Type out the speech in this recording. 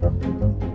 Música